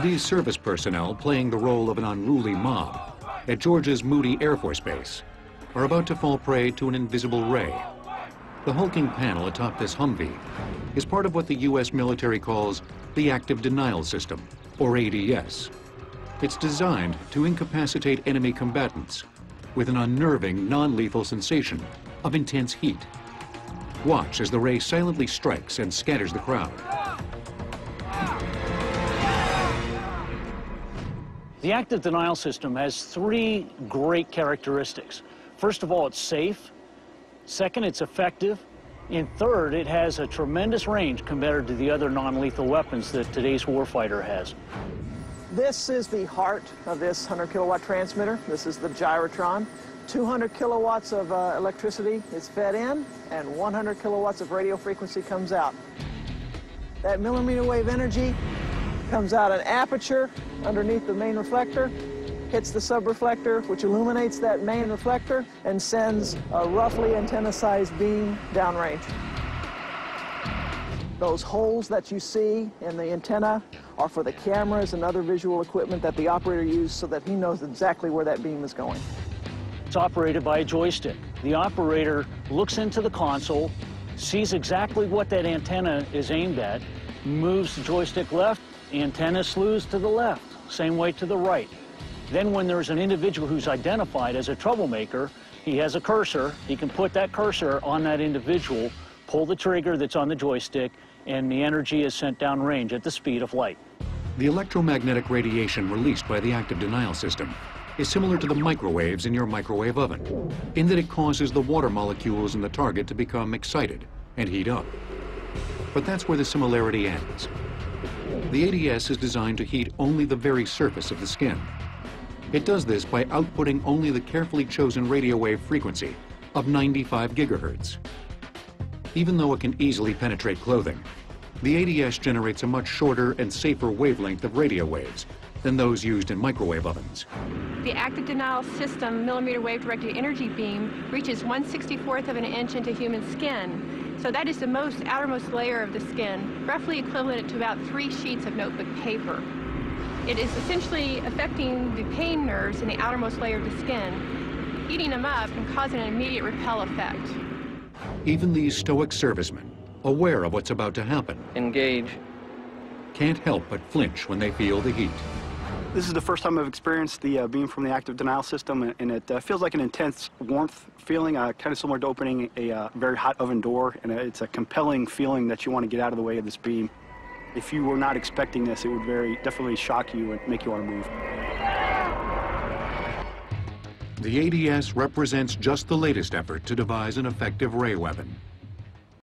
These service personnel playing the role of an unruly mob at Georgia's Moody Air Force Base are about to fall prey to an invisible ray. The hulking panel atop this Humvee is part of what the U.S. military calls the Active Denial System, or ADS. It's designed to incapacitate enemy combatants with an unnerving, non-lethal sensation of intense heat. Watch as the ray silently strikes and scatters the crowd. The active denial system has three great characteristics. First of all, it's safe. Second, it's effective. And third, it has a tremendous range compared to the other non-lethal weapons that today's warfighter has. This is the heart of this 100 kilowatt transmitter. This is the gyrotron. 200 kilowatts of uh, electricity is fed in and 100 kilowatts of radio frequency comes out. That millimeter wave energy comes out an aperture underneath the main reflector, hits the subreflector, which illuminates that main reflector and sends a roughly antenna-sized beam downrange. Those holes that you see in the antenna are for the cameras and other visual equipment that the operator uses so that he knows exactly where that beam is going. It's operated by a joystick. The operator looks into the console, sees exactly what that antenna is aimed at, moves the joystick left, antenna slews to the left, same way to the right. Then when there's an individual who's identified as a troublemaker, he has a cursor. He can put that cursor on that individual, pull the trigger that's on the joystick, and the energy is sent downrange at the speed of light. The electromagnetic radiation released by the active denial system is similar to the microwaves in your microwave oven, in that it causes the water molecules in the target to become excited and heat up. But that's where the similarity ends. The ADS is designed to heat only the very surface of the skin. It does this by outputting only the carefully chosen radio wave frequency of 95 gigahertz. Even though it can easily penetrate clothing, the ADS generates a much shorter and safer wavelength of radio waves than those used in microwave ovens. The active denial system millimeter wave directed energy beam reaches 1 64th of an inch into human skin. So that is the most outermost layer of the skin, roughly equivalent to about three sheets of notebook paper. It is essentially affecting the pain nerves in the outermost layer of the skin, heating them up and causing an immediate repel effect. Even these stoic servicemen, aware of what's about to happen, Engage. can't help but flinch when they feel the heat. This is the first time I've experienced the uh, beam from the active denial system, and- it uh, feels like an intense warmth feeling, uh, kind of similar to opening a uh, very hot oven door, and uh, it's a compelling feeling that you want to get out of the way of this beam. If you were not expecting this, it would very definitely shock you and make you want to move. The ADS represents just the latest effort to devise an effective ray weapon.